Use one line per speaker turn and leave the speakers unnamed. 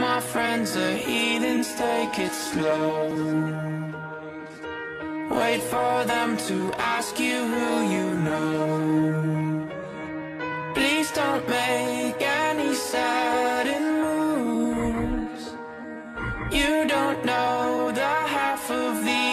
my friends are heathens, take it slow. Wait for them to ask you who you know. Please don't make any sudden moves. You don't know the half of the